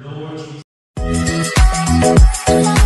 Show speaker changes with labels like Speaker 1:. Speaker 1: Lord Jesus.